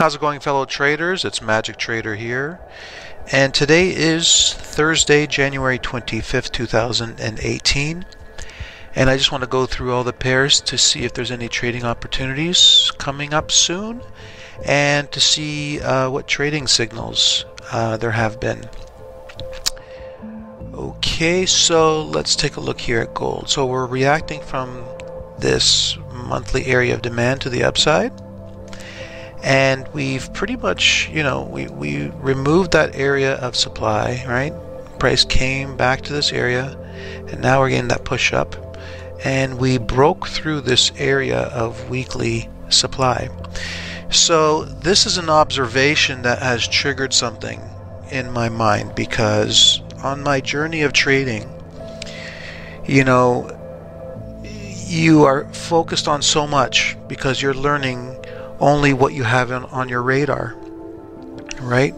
How's it going, fellow traders? It's Magic Trader here, and today is Thursday, January 25th, 2018. And I just want to go through all the pairs to see if there's any trading opportunities coming up soon, and to see uh, what trading signals uh, there have been. Okay, so let's take a look here at gold. So we're reacting from this monthly area of demand to the upside and we've pretty much you know we, we removed that area of supply right? Price came back to this area and now we're getting that push up. And we broke through this area of weekly supply. So this is an observation that has triggered something in my mind because on my journey of trading you know you are focused on so much because you're learning only what you have on, on your radar, right?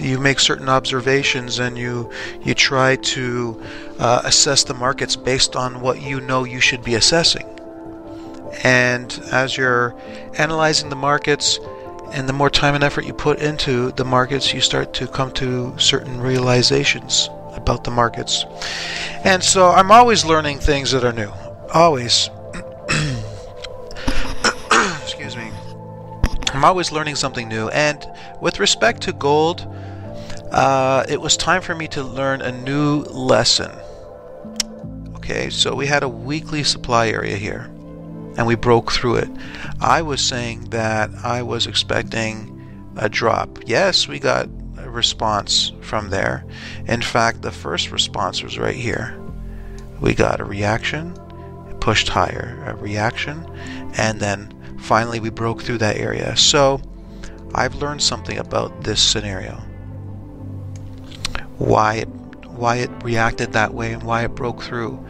You make certain observations and you you try to uh, assess the markets based on what you know you should be assessing. And as you're analyzing the markets, and the more time and effort you put into the markets, you start to come to certain realizations about the markets. And so I'm always learning things that are new. Always. Always learning something new. And with respect to gold, uh, it was time for me to learn a new lesson. Okay, so we had a weekly supply area here, and we broke through it. I was saying that I was expecting a drop. Yes, we got a response from there. In fact, the first response was right here. We got a reaction, pushed higher, a reaction, and then finally we broke through that area. So I've learned something about this scenario. Why it why it reacted that way and why it broke through.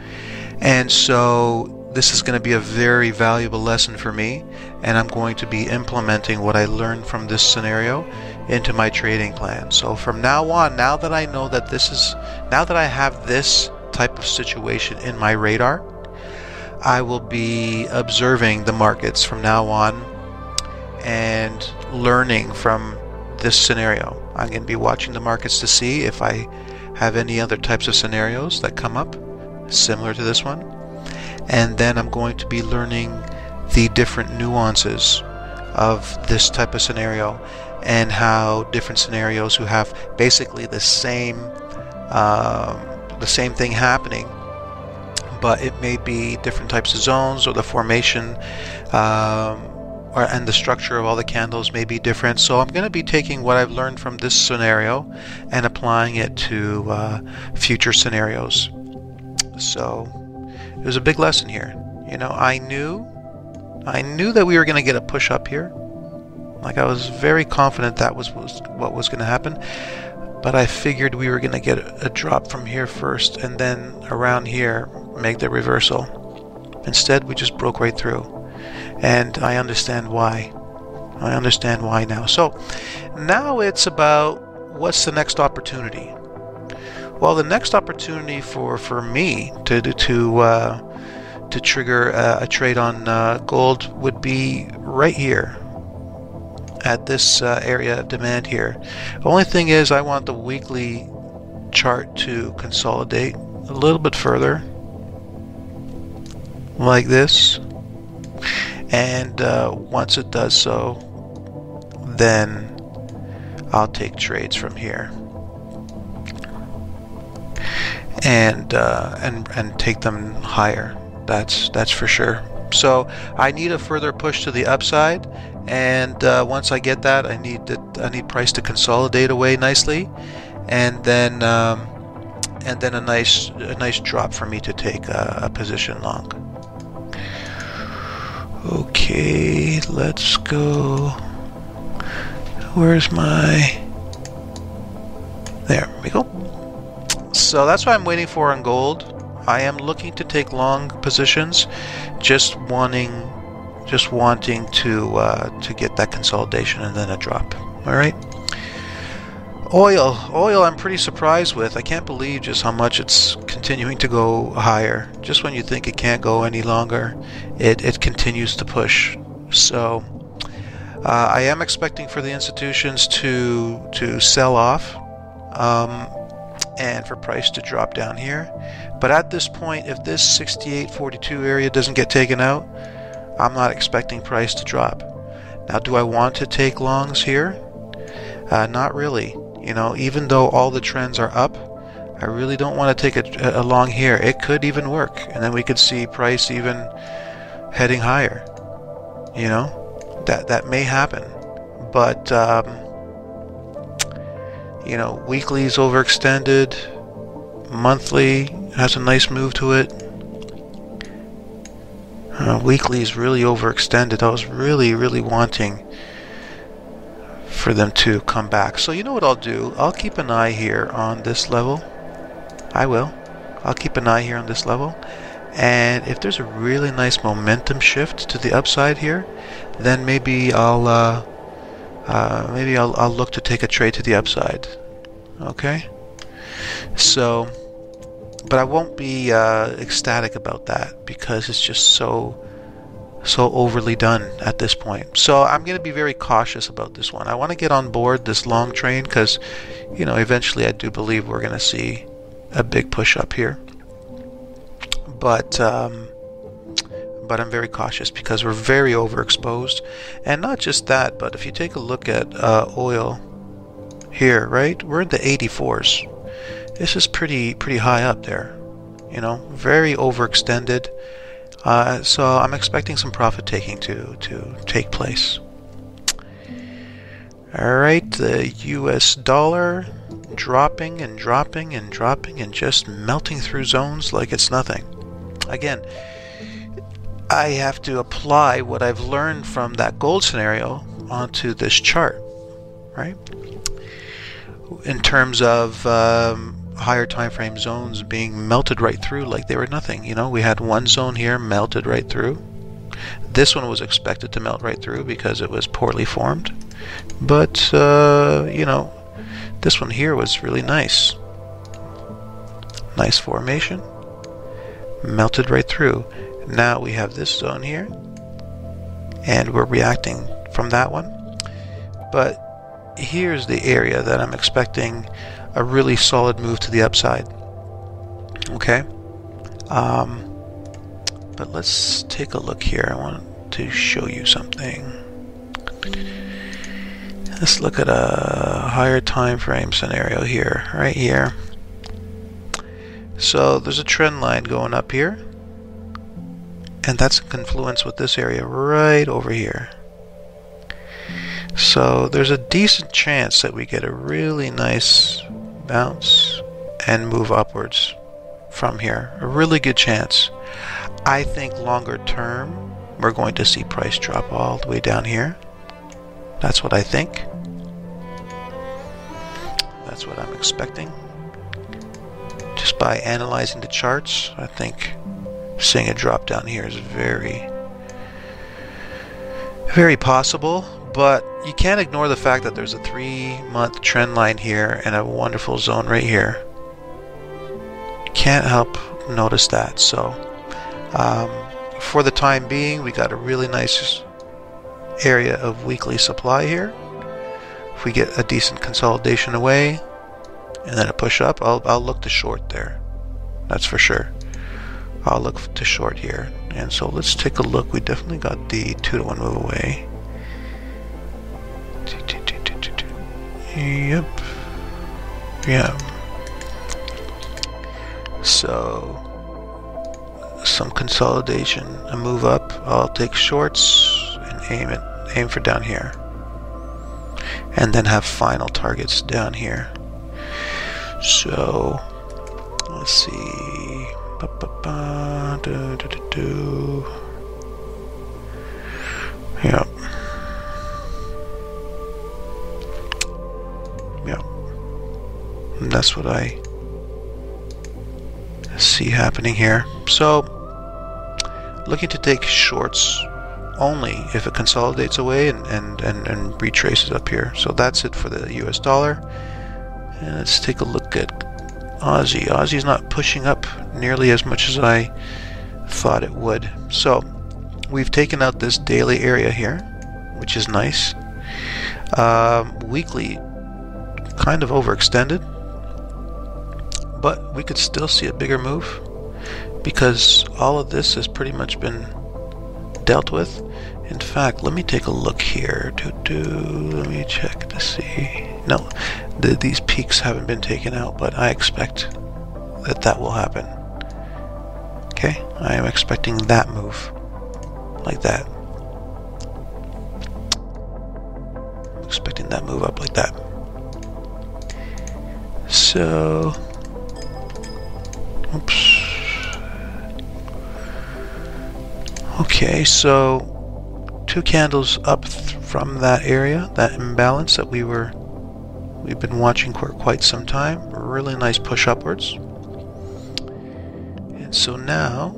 And so this is going to be a very valuable lesson for me and I'm going to be implementing what I learned from this scenario into my trading plan. So from now on, now that I know that this is now that I have this type of situation in my radar, I will be observing the markets from now on and learning from this scenario. I'm going to be watching the markets to see if I have any other types of scenarios that come up similar to this one. And then I'm going to be learning the different nuances of this type of scenario and how different scenarios who have basically the same um, the same thing happening but it may be different types of zones or the formation um, or, and the structure of all the candles may be different. So I'm going to be taking what I've learned from this scenario and applying it to uh, future scenarios. So it was a big lesson here. You know, I knew, I knew that we were going to get a push up here. Like I was very confident that was, was what was going to happen but I figured we were going to get a drop from here first and then around here make the reversal. Instead, we just broke right through. And I understand why. I understand why now. So now it's about what's the next opportunity. Well, the next opportunity for, for me to to uh, to trigger a, a trade on uh, gold would be right here at this uh, area of demand here. The only thing is I want the weekly chart to consolidate a little bit further like this. And uh, once it does so then I'll take trades from here. And uh, and and take them higher. That's that's for sure. So I need a further push to the upside. And uh, once I get that I need it, I need price to consolidate away nicely. And then um, and then a nice a nice drop for me to take a, a position long okay let's go where's my there we go so that's what I'm waiting for on gold I am looking to take long positions just wanting just wanting to uh, to get that consolidation and then a drop. All right. Oil, oil. I'm pretty surprised with. I can't believe just how much it's continuing to go higher. Just when you think it can't go any longer, it it continues to push. So Uh, I am expecting for the institutions to to sell off um, and for price to drop down here. But at this point, if this 68.42 area doesn't get taken out, I'm not expecting price to drop. Now, do I want to take longs here? Uh, not really. You know, even though all the trends are up, I really don't want to take a, a long here. It could even work, and then we could see price even heading higher. You know, that that may happen, but um, you know, weekly is overextended. Monthly has a nice move to it. Uh, weekly is really overextended. I was really, really wanting for them to come back. So you know what I'll do? I'll keep an eye here on this level. I will. I'll keep an eye here on this level. And if there's a really nice momentum shift to the upside here, then maybe I'll uh, uh, maybe I'll, I'll look to take a trade to the upside. Okay. So, but I won't be uh, ecstatic about that because it's just so so overly done at this point. So I'm going to be very cautious about this one. I want to get on board this long train because, you know, eventually I do believe we're going to see a big push up here. But um, but I'm very cautious because we're very overexposed, and not just that. But if you take a look at uh, oil here, right, we're in the 84s. This is pretty pretty high up there. You know, very overextended. Uh, so I'm expecting some profit taking to to take place. All right, the U.S. dollar dropping and dropping and dropping and just melting through zones like it's nothing. Again, I have to apply what I've learned from that gold scenario onto this chart, right? In terms of um, higher time frame zones being melted right through like they were nothing. You know, we had one zone here melted right through. This one was expected to melt right through because it was poorly formed. But, uh, you know, this one here was really nice. Nice formation. Melted right through. Now we have this zone here. And we're reacting from that one. But here's the area that I'm expecting a really solid move to the upside. Okay? Um, but let's take a look here. I want to show you something. Let's look at a higher time frame scenario here, right here. So there's a trend line going up here. And that's confluence with this area right over here. So there's a decent chance that we get a really nice bounce and move upwards from here. A really good chance. I think longer term, we're going to see price drop all the way down here. That's what I think. That's what I'm expecting. Just by analyzing the charts, I think seeing a drop down here is very, very possible. But you can't ignore the fact that there's a three-month trend line here and a wonderful zone right here. Can't help notice that. So, um, for the time being, we got a really nice area of weekly supply here. If we get a decent consolidation away and then a push up, I'll, I'll look to short there. That's for sure. I'll look to short here. And so let's take a look. We definitely got the 2 to 1 move away. Yep. Yeah. So some consolidation, a move up. I'll take shorts and aim it, aim for down here, and then have final targets down here. So let's see. Ba, ba, ba, And that's what I see happening here. So, looking to take shorts only if it consolidates away and, and, and, and retraces up here. So that's it for the US dollar. And let's take a look at Aussie. Aussie's not pushing up nearly as much as I thought it would. So we've taken out this daily area here, which is nice. Um, weekly, kind of overextended, but we could still see a bigger move because all of this has pretty much been dealt with. In fact, let me take a look here. Do, let me check to see. No, the, these peaks haven't been taken out, but I expect that that will happen. Okay, I am expecting that move. Like that. I'm expecting that move up like that. So... Oops. Okay, so two candles up from that area, that imbalance that we were we've been watching for quite some time. Really nice push upwards. And so now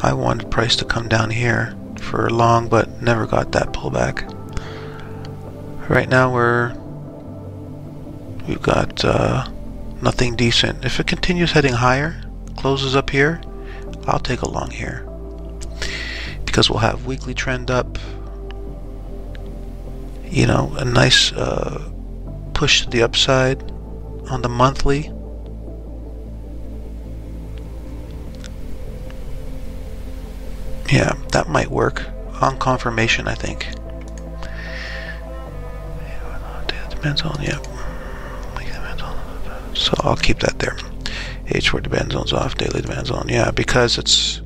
I wanted price to come down here for long but never got that pullback. Right now we're we've got uh, nothing decent. If it continues heading higher, closes up here, I'll take a long here. Because we'll have weekly trend up you know a nice uh, push to the upside on the monthly. Yeah that might work on confirmation I think. Depends on yeah so I'll keep that there H4 demand zones off, daily demand zone. Yeah, because it's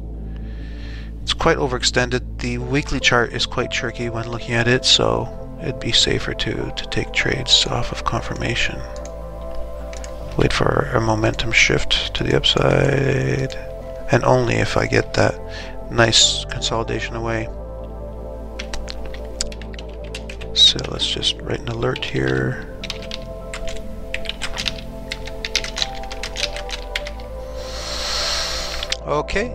it's quite overextended. The weekly chart is quite tricky when looking at it, so it'd be safer to, to take trades off of confirmation. Wait for a momentum shift to the upside, and only if I get that nice consolidation away. So let's just write an alert here. Okay,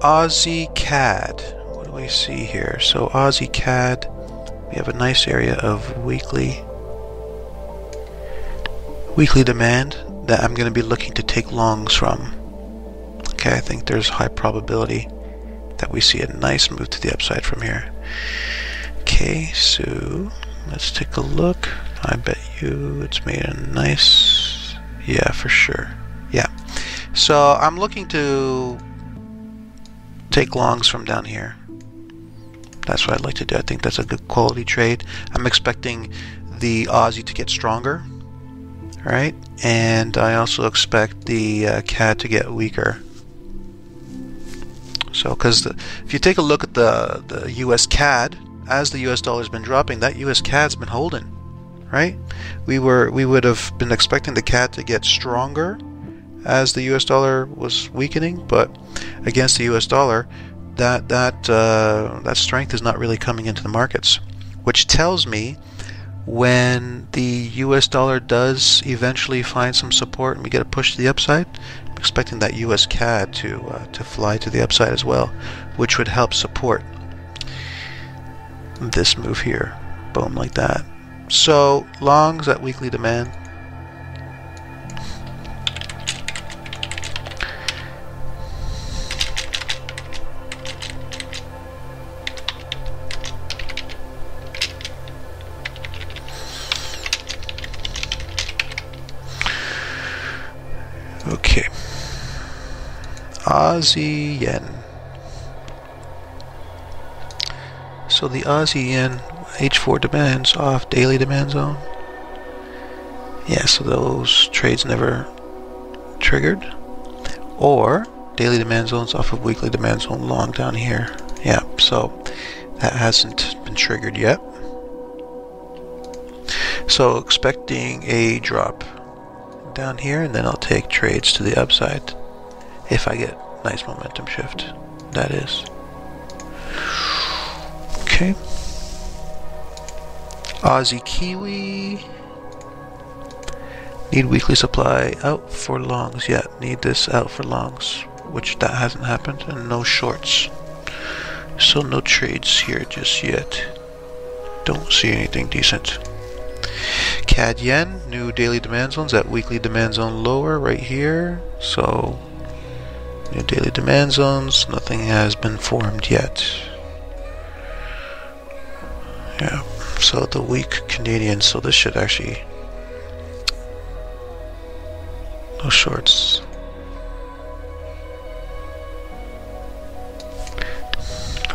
Aussie CAD. What do we see here? So Aussie CAD, we have a nice area of weekly weekly demand that I'm going to be looking to take longs from. Okay, I think there's high probability that we see a nice move to the upside from here. Okay, so let's take a look. I bet you it's made a nice, yeah, for sure. Yeah. So I'm looking to take longs from down here. That's what I'd like to do. I think that's a good quality trade. I'm expecting the Aussie to get stronger, right? And I also expect the uh, CAD to get weaker. So, because if you take a look at the the U.S. CAD, as the U.S. dollar's been dropping, that U.S. CAD's been holding, right? We were we would have been expecting the CAD to get stronger as the U.S. dollar was weakening, but against the U.S. dollar, that that uh, that strength is not really coming into the markets, which tells me when the U.S. dollar does eventually find some support and we get a push to the upside, I'm expecting that U.S. CAD to uh, to fly to the upside as well, which would help support this move here. Boom, like that. So longs at weekly demand Aussie yen. So the Aussie yen H4 demands off daily demand zone. Yeah, so those trades never triggered. Or daily demand zones off of weekly demand zone long down here. Yeah, so that hasn't been triggered yet. So expecting a drop down here and then I'll take trades to the upside if I get nice momentum shift, that is. Okay. Aussie Kiwi. Need weekly supply out for longs. Yeah, need this out for longs. Which that hasn't happened. And no shorts. So no trades here just yet. Don't see anything decent. CAD Yen, new daily demand zones at weekly demand zone lower right here. So New daily demand zones, nothing has been formed yet. Yeah, so the weak Canadian, so this should actually... No shorts.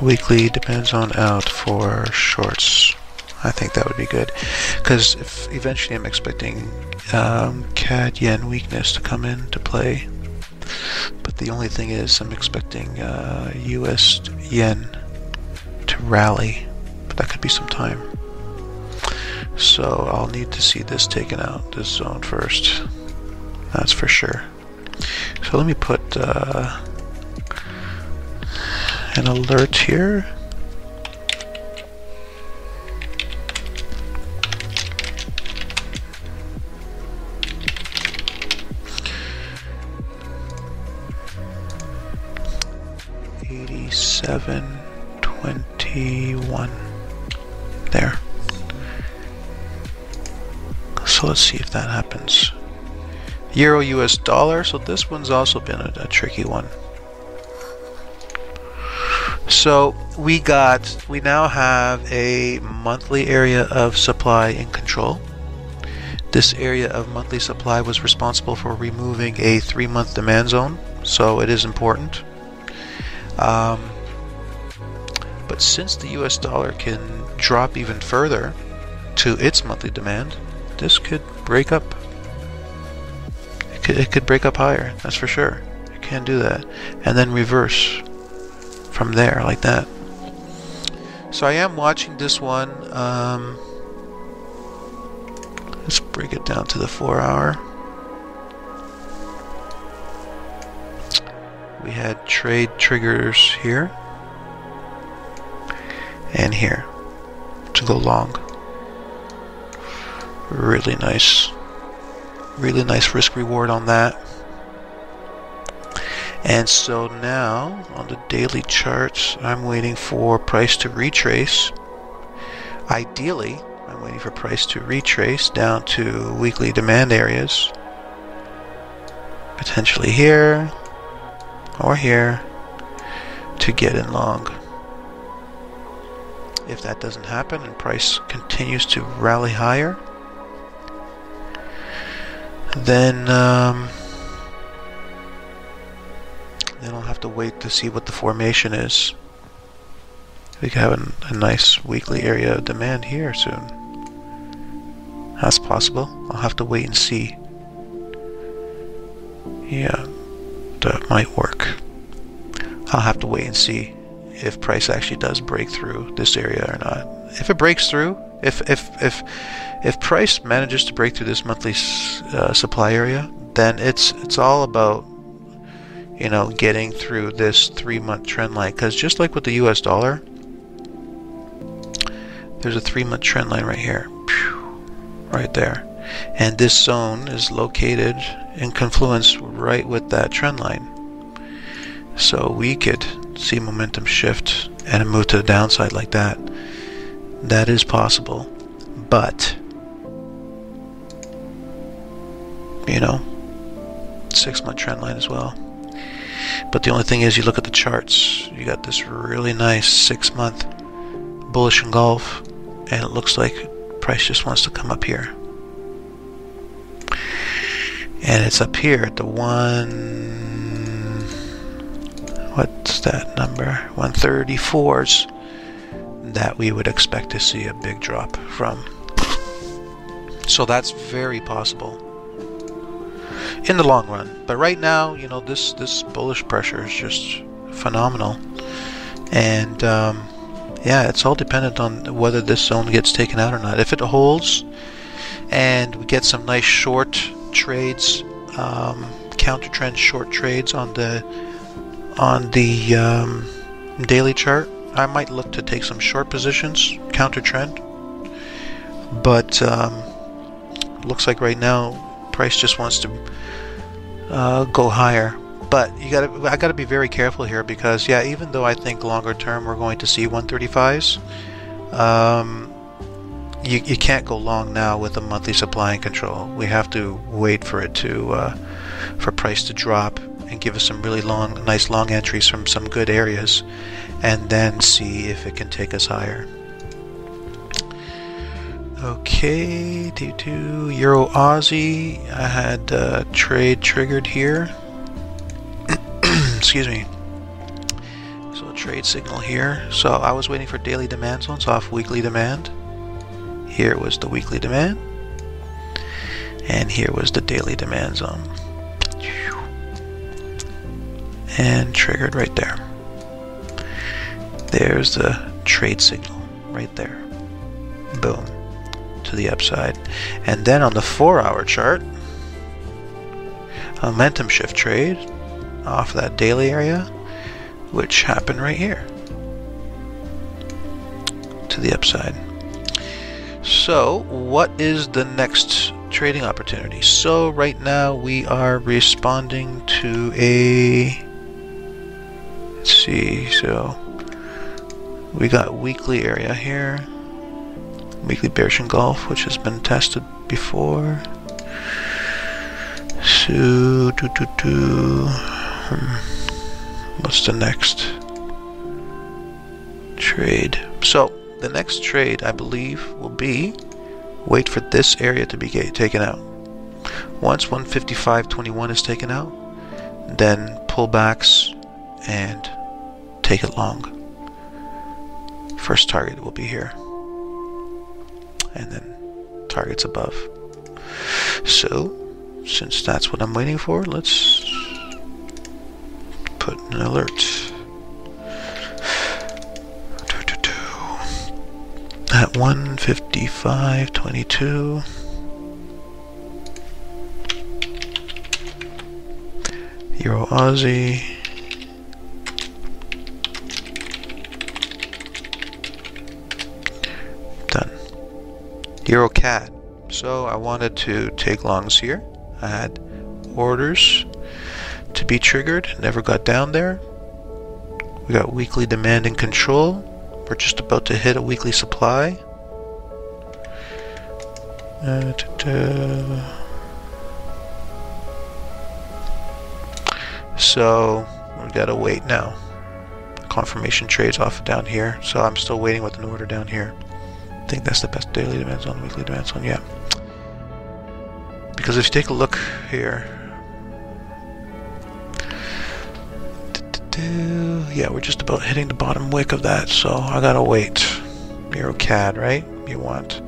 Weekly depends on out for shorts. I think that would be good. Because eventually I'm expecting um, CAD Yen weakness to come in to play. But the only thing is I'm expecting uh, US Yen to rally. But that could be some time. So I'll need to see this taken out, this zone first. That's for sure. So let me put uh, an alert here. Eighty-seven twenty-one. There. So let's see if that happens. Euro US dollar, so this one's also been a, a tricky one. So we got, we now have a monthly area of supply in control. This area of monthly supply was responsible for removing a three month demand zone, so it is important. Um, but since the US dollar can drop even further to its monthly demand, this could break up. It could, it could break up higher, that's for sure. It can do that. And then reverse from there, like that. So I am watching this one. Um, let's break it down to the four hour. We had trade triggers here and here to go long. Really nice. Really nice risk reward on that. And so now on the daily charts, I'm waiting for price to retrace. Ideally, I'm waiting for price to retrace down to weekly demand areas. Potentially here or here to get in long. If that doesn't happen and price continues to rally higher, then um, then I'll have to wait to see what the formation is. We could have a, a nice weekly area of demand here soon. That's possible. I'll have to wait and see. Yeah, that might work. I'll have to wait and see if price actually does break through this area or not. If it breaks through, if if if if price manages to break through this monthly uh, supply area, then it's it's all about you know getting through this three month trend line. Because just like with the U.S. dollar, there's a three month trend line right here, right there, and this zone is located in confluence right with that trend line. So we could see momentum shift and move to the downside like that. That is possible, but you know, six month trend line as well. But the only thing is, you look at the charts, you got this really nice six month bullish engulf, and it looks like price just wants to come up here. And it's up here at the one, what's that number? 134s that we would expect to see a big drop from. So that's very possible in the long run. But right now, you know, this this bullish pressure is just phenomenal, and um, yeah, it's all dependent on whether this zone gets taken out or not. If it holds, and we get some nice short trades, um, counter trend short trades on the on the um, daily chart, I might look to take some short positions, counter trend. But um, looks like right now price just wants to uh, go higher. But you got I got to be very careful here because yeah, even though I think longer term we're going to see 135s, um, you you can't go long now with a monthly supply and control. We have to wait for it to uh, for price to drop and give us some really long, nice long entries from some good areas, and then see if it can take us higher. Okay, T2 Euro Aussie. I had uh, trade triggered here. Excuse me. So a trade signal here. So I was waiting for daily demand zones off weekly demand. Here was the weekly demand. And here was the daily demand zone. And triggered right there. There's the trade signal right there. Boom to the upside. And then on the four hour chart, momentum shift trade off that daily area, which happened right here to the upside. So, what is the next trading opportunity? So, right now we are responding to a. See, so we got weekly area here weekly bearish engulf, which has been tested before. So, do, do, do. Hmm. What's the next trade? So, the next trade, I believe, will be wait for this area to be taken out. Once 155.21 is taken out, then pullbacks and take it long. First target will be here and then targets above. So, since that's what I'm waiting for, let's put an alert. At 155.22. Euro Aussie. EuroCAD. So I wanted to take longs here. I had orders to be triggered, never got down there. We got weekly demand and control. We're just about to hit a weekly supply. Uh, so we gotta wait now. Confirmation trades off down here, so I'm still waiting with an order down here. Think that's the best daily demand zone, weekly demand zone, yeah. Because if you take a look here, yeah, we're just about hitting the bottom wick of that, so I gotta wait. Euro CAD, right? You want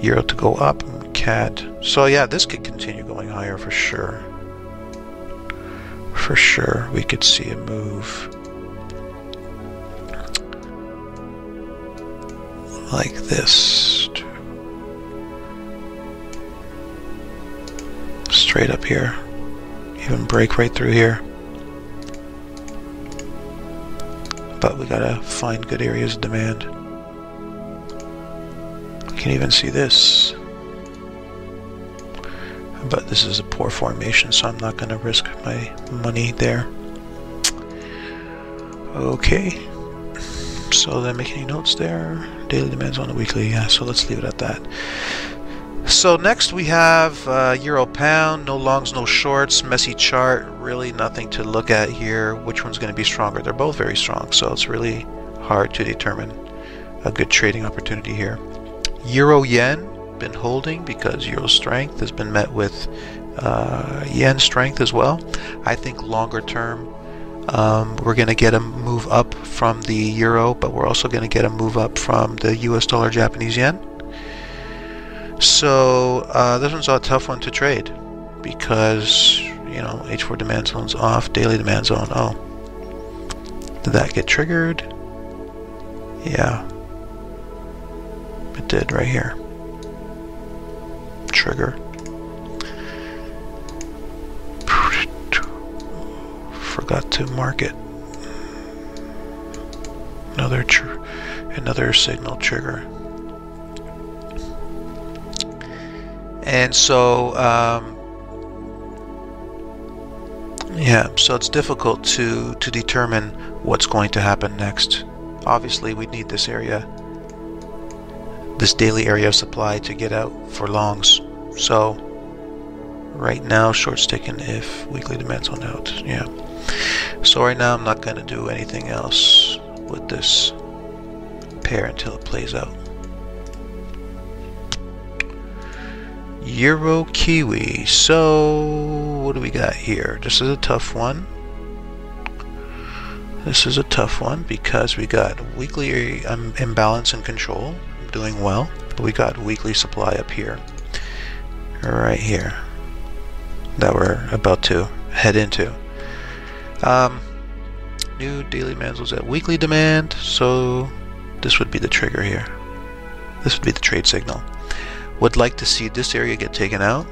Euro to go up, and CAD. So yeah, this could continue going higher for sure. For sure, we could see a move. Like this. Straight up here. Even break right through here. But we gotta find good areas of demand. We can even see this. But this is a poor formation, so I'm not gonna risk my money there. Okay. So then make any notes there. Daily demands on the weekly. Yeah, so let's leave it at that. So next we have uh, Euro Pound, no longs, no shorts, messy chart, really nothing to look at here. Which one's going to be stronger? They're both very strong, so it's really hard to determine a good trading opportunity here. Euro Yen, been holding because Euro strength has been met with uh, Yen strength as well. I think longer term um, we're going to get a move up from the euro, but we're also going to get a move up from the US dollar Japanese yen. So uh, this one's a tough one to trade because, you know, H4 demand zone's off, daily demand zone. Oh, did that get triggered? Yeah, it did right here. Trigger. Forgot to mark it. Another another signal trigger. And so, um, yeah, so it's difficult to, to determine what's going to happen next. Obviously, we need this area, this daily area of supply to get out for longs. So, right now, short's taken if weekly demands on out. Yeah. So right now I'm not going to do anything else with this pair until it plays out. Euro Kiwi. So, what do we got here? This is a tough one. This is a tough one because we got weekly um, imbalance and control doing well, but we got weekly supply up here, right here, that we're about to head into. Um, new daily demands was at weekly demand, so this would be the trigger here. This would be the trade signal. Would like to see this area get taken out,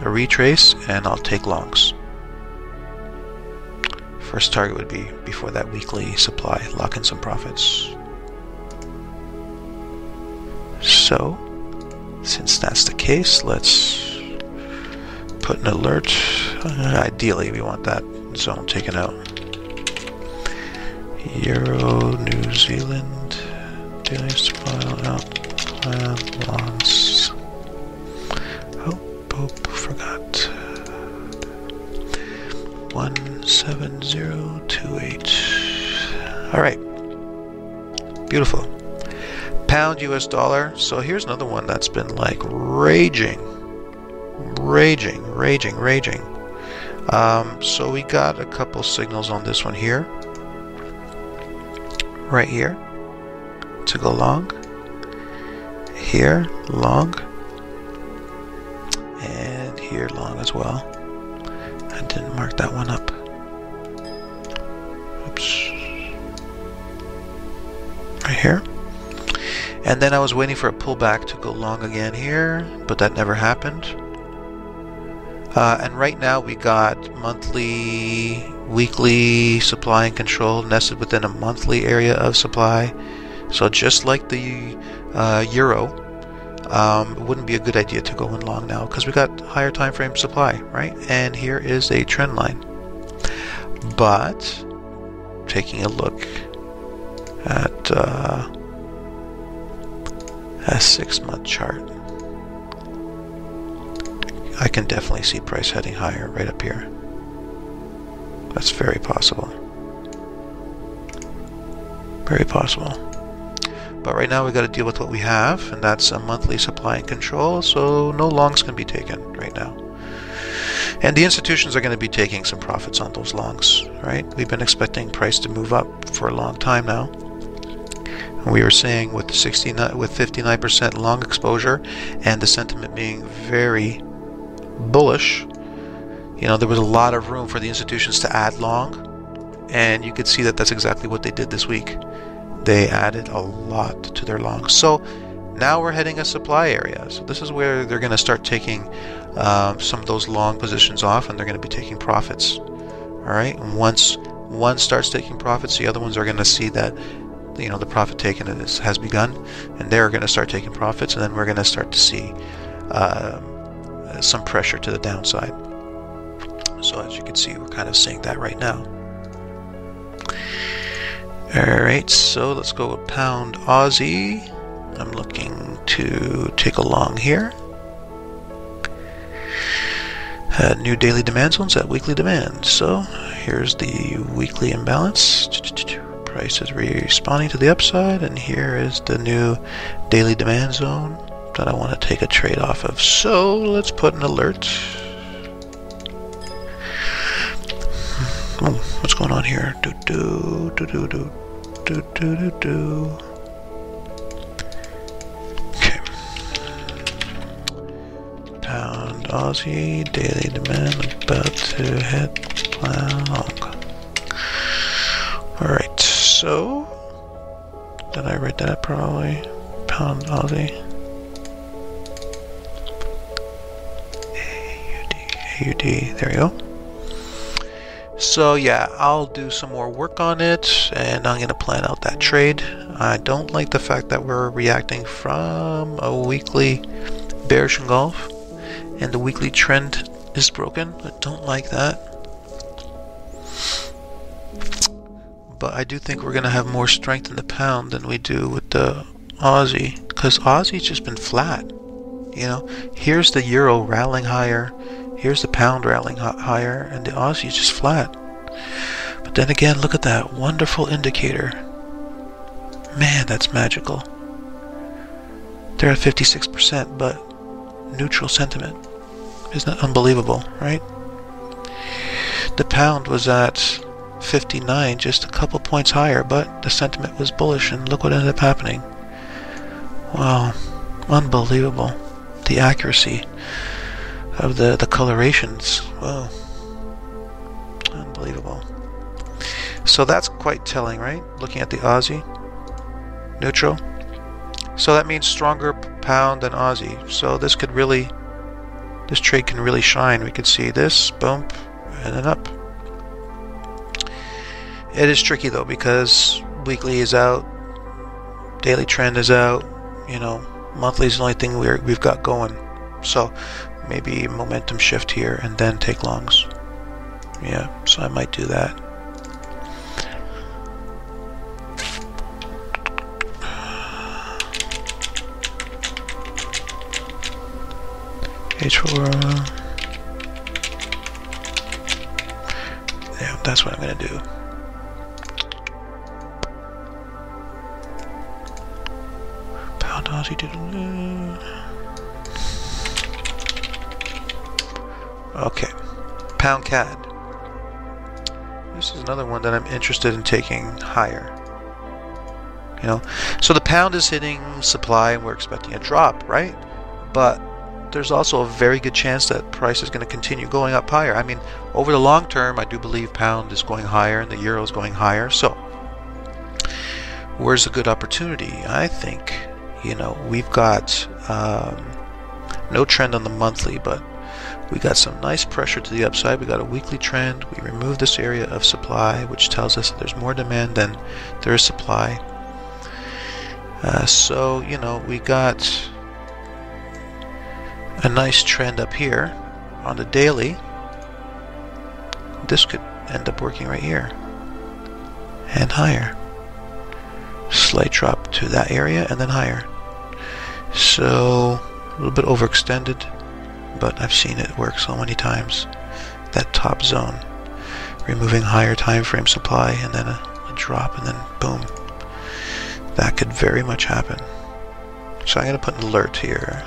a retrace, and I'll take longs. First target would be before that weekly supply, lock in some profits. So, since that's the case, let's put an alert. Uh, ideally, we want that zone taken out. Euro, New Zealand, daily supply out, plan, longs. Oh, Pope forgot. 17028. Alright. Beautiful. Pound US dollar. So here's another one that's been like raging. Raging, raging, raging. Um, so we got a couple signals on this one here. Right here. To go long. Here, long. And here, long as well. I didn't mark that one up. Oops. Right here. And then I was waiting for a pullback to go long again here, but that never happened. Uh, and right now we got monthly, weekly supply and control nested within a monthly area of supply. So just like the uh, euro, um, it wouldn't be a good idea to go in long now because we got higher time frame supply, right? And here is a trend line. But taking a look at uh, a six month chart, I can definitely see price heading higher right up here. That's very possible. Very possible. But right now we got to deal with what we have, and that's a monthly supply and control, so no longs can be taken right now. And the institutions are going to be taking some profits on those longs, right? We've been expecting price to move up for a long time now. And we were saying with 69 with 59% long exposure and the sentiment being very bullish, you know, there was a lot of room for the institutions to add long, and you could see that that's exactly what they did this week they added a lot to their longs. So now we're heading a supply area. So this is where they're going to start taking um, some of those long positions off, and they're going to be taking profits. All right. And once one starts taking profits, the other ones are going to see that you know the profit taken has begun, and they're going to start taking profits, and then we're going to start to see uh, some pressure to the downside. So as you can see, we're kind of seeing that right now. Alright, so let's go with pound Aussie. I'm looking to take a long here. Uh, new daily demand zones at weekly demand. So here's the weekly imbalance. Price is responding to the upside, and here is the new daily demand zone that I want to take a trade off of. So let's put an alert. Oh, what's going on here? Do do do do do do do do do. Okay. Pound Aussie daily demand about to hit plan long. Alright, so did I read that probably? Pound Aussie. AUD, there we go. So yeah, I'll do some more work on it and I'm going to plan out that trade. I don't like the fact that we're reacting from a weekly bearish engulf and the weekly trend is broken. I don't like that. But I do think we're going to have more strength in the pound than we do with the Aussie because Aussie's just been flat. You know, here's the euro rallying higher Here's the pound rallying higher, and the Aussie is just flat. But then again, look at that wonderful indicator. Man, that's magical. They're at 56%, but neutral sentiment. Isn't that unbelievable, right? The pound was at 59, just a couple points higher, but the sentiment was bullish, and look what ended up happening. Wow, unbelievable. The accuracy of the, the colorations. Wow. Unbelievable. So that's quite telling, right? Looking at the Aussie. Neutral. So that means stronger pound than Aussie. So this could really, this trade can really shine. We could see this, bump, and then up. It is tricky though because weekly is out, daily trend is out, you know, monthly is the only thing we we've got going. So maybe momentum shift here and then take longs. Yeah, so I might do that. H4. Yeah, that's what I'm going to do. Pound Aussie did Okay. Pound CAD. This is another one that I'm interested in taking higher. You know, so the pound is hitting supply and we're expecting a drop, right? But there's also a very good chance that price is going to continue going up higher. I mean, over the long term, I do believe pound is going higher and the euro is going higher. So, where's a good opportunity? I think, you know, we've got um, no trend on the monthly, but we got some nice pressure to the upside. We got a weekly trend. We removed this area of supply, which tells us that there's more demand than there is supply. Uh, so, you know, we got a nice trend up here on the daily. This could end up working right here and higher. Slight drop to that area and then higher. So a little bit overextended, but I've seen it work so many times. That top zone, removing higher time frame supply and then a, a drop and then boom. That could very much happen. So I'm going to put an alert here.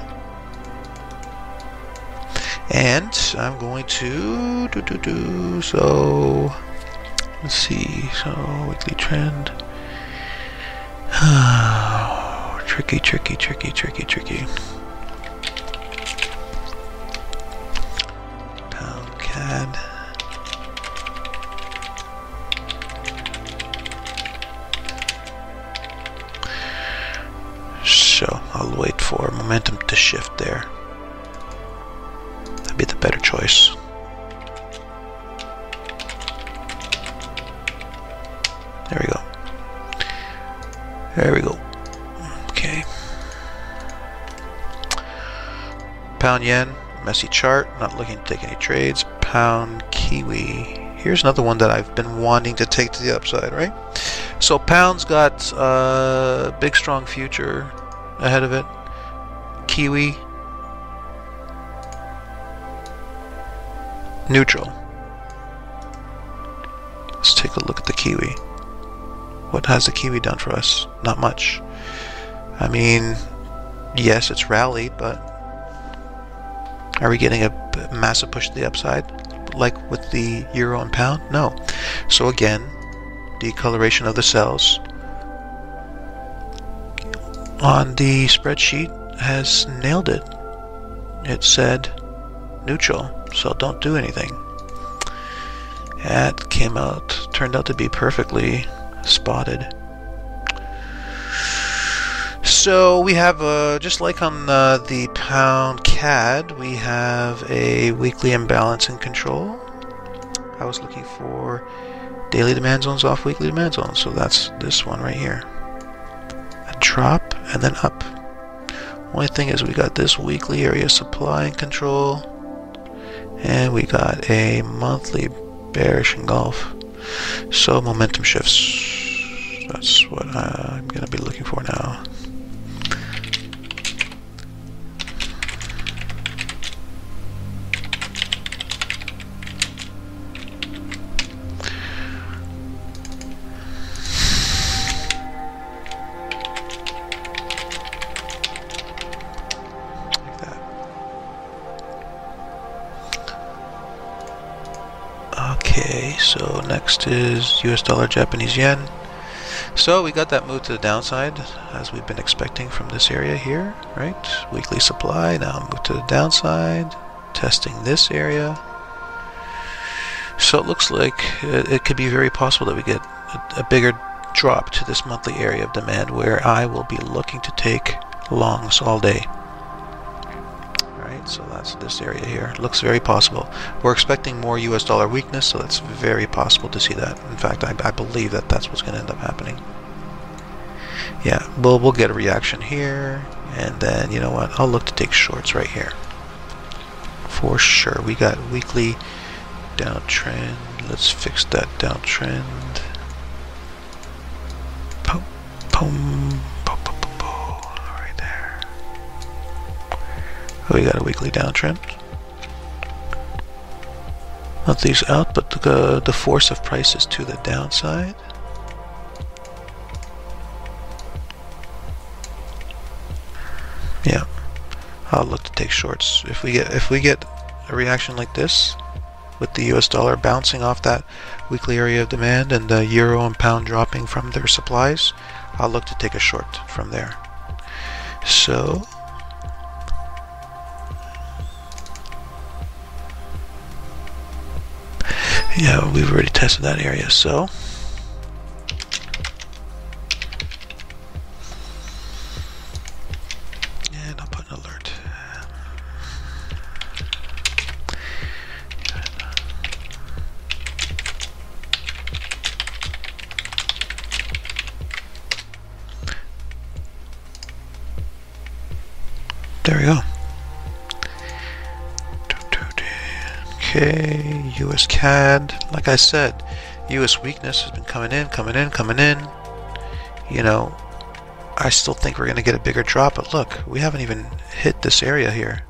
And I'm going to do do do so let's see so weekly trend tricky tricky tricky tricky tricky so I'll wait for momentum to shift there That'd be the better choice. There we go. There we go. Okay. Pound yen, messy chart, not looking to take any trades. Pound kiwi. Here's another one that I've been wanting to take to the upside, right? So pound's got a uh, big strong future ahead of it. Kiwi Neutral. Let's take a look at the Kiwi. What has the Kiwi done for us? Not much. I mean, yes, it's rallied, but are we getting a massive push to the upside like with the euro and pound? No. So again, decoloration of the cells on the spreadsheet has nailed it. It said neutral so don't do anything. That came out, turned out to be perfectly spotted. So we have, uh, just like on uh, the pound CAD, we have a weekly imbalance in control. I was looking for daily demand zones off weekly demand zones, so that's this one right here. A drop and then up. Only thing is we got this weekly area supply and control and we got a monthly bearish engulf. So momentum shifts. That's what I'm going to be looking for now. Okay, so next is US dollar Japanese yen. So we got that move to the downside as we've been expecting from this area here, right? Weekly supply, now move to the downside, testing this area. So it looks like it, it could be very possible that we get a, a bigger drop to this monthly area of demand where I will be looking to take longs all day. So that's this area here. Looks very possible. We're expecting more US dollar weakness, so it's very possible to see that. In fact, I, I believe that that's what's going to end up happening. Yeah, we'll, we'll get a reaction here, and then, you know what, I'll look to take shorts right here. For sure. We got weekly downtrend. Let's fix that downtrend. Boom, we got a weekly downtrend. Not these out, but the, the force of prices to the downside. Yeah, I'll look to take shorts. If we get if we get a reaction like this, with the US dollar bouncing off that weekly area of demand and the euro and pound dropping from their supplies, I'll look to take a short from there. So yeah, we've already tested that area. So CAD. Like I said, US weakness has been coming in, coming in, coming in. You know, I still think we're going to get a bigger drop, but look, we haven't even hit this area here.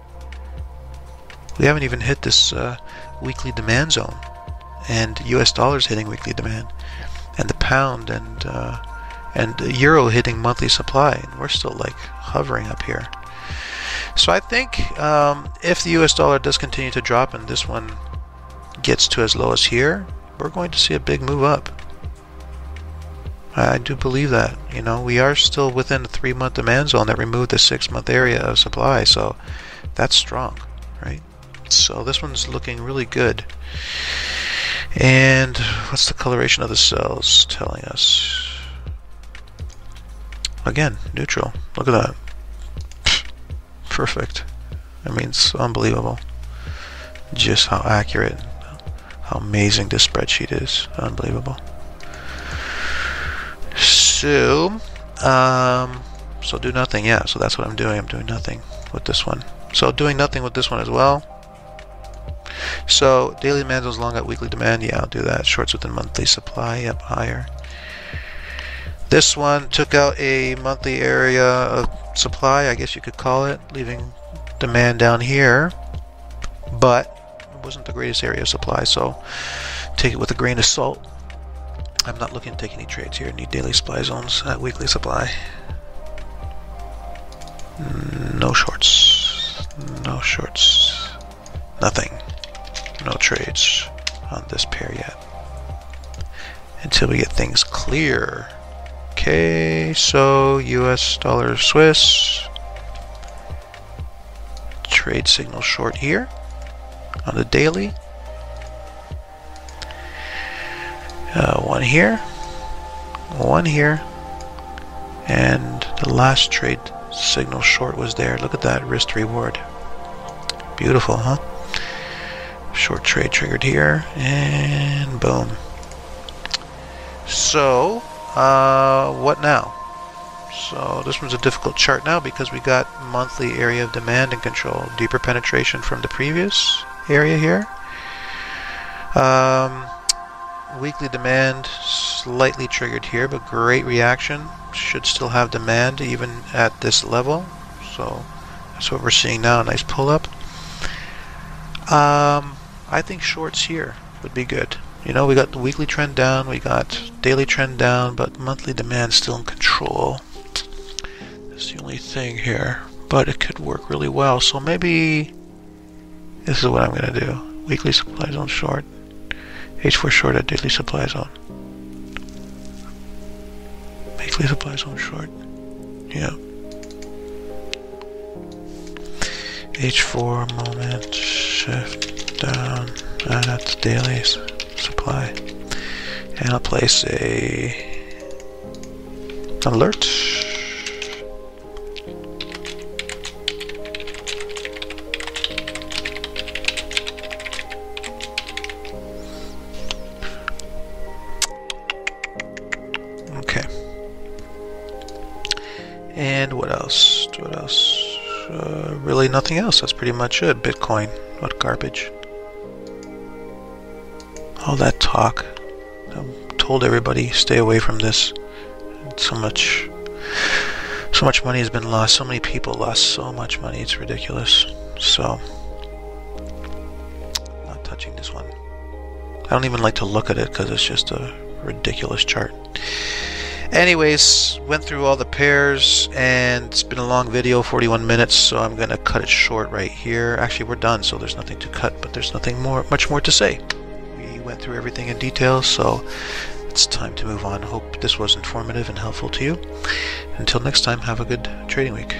We haven't even hit this uh, weekly demand zone. And US dollars hitting weekly demand. And the pound and uh, and euro hitting monthly supply. And we're still like hovering up here. So I think um, if the US dollar does continue to drop and this one gets to as low as here, we're going to see a big move up. I do believe that. You know, we are still within the three month demand zone that removed the six month area of supply, so that's strong, right? So this one's looking really good. And what's the coloration of the cells telling us? Again, neutral. Look at that perfect. I mean, it's unbelievable. Just how accurate, how amazing this spreadsheet is. Unbelievable. So, um, so do nothing. Yeah, so that's what I'm doing. I'm doing nothing with this one. So doing nothing with this one as well. So daily demand is long at weekly demand. Yeah, I'll do that. Shorts within monthly supply. Yep, higher. This one took out a monthly area of supply, I guess you could call it, leaving demand down here. But wasn't the greatest area of supply, so take it with a grain of salt. I'm not looking to take any trades here. Need daily supply zones at weekly supply. No shorts. No shorts. Nothing. No trades on this pair yet. Until we get things clear. Okay, so US dollar Swiss. Trade signal short here on the daily. Uh, one here, one here, and the last trade signal short was there. Look at that risk reward. Beautiful, huh? Short trade triggered here, and boom. So, uh, what now? So this one's a difficult chart now because we got monthly area of demand and control. Deeper penetration from the previous area here. Um, weekly demand slightly triggered here, but great reaction. Should still have demand even at this level. So that's what we're seeing now. Nice pull up. Um, I think shorts here would be good. You know, we got the weekly trend down, we got daily trend down, but monthly demand still in control. That's the only thing here. But it could work really well. So maybe this is what I'm going to do. Weekly supply zone short. H4 short at daily supply zone. Weekly supply zone short. Yeah. H4 moment shift down. And that's daily supply. And I'll place a alert. Nothing else. That's pretty much it. Bitcoin. What garbage. All that talk. I told everybody stay away from this. So much so much money has been lost. So many people lost so much money. It's ridiculous. So not touching this one. I don't even like to look at it because it's just a ridiculous chart. Anyways, went through all the pairs and it's been a long video, 41 minutes, so I'm going to cut it short right here. Actually, we're done, so there's nothing to cut, but there's nothing more much more to say. We went through everything in detail, so it's time to move on. Hope this was informative and helpful to you. Until next time, have a good trading week.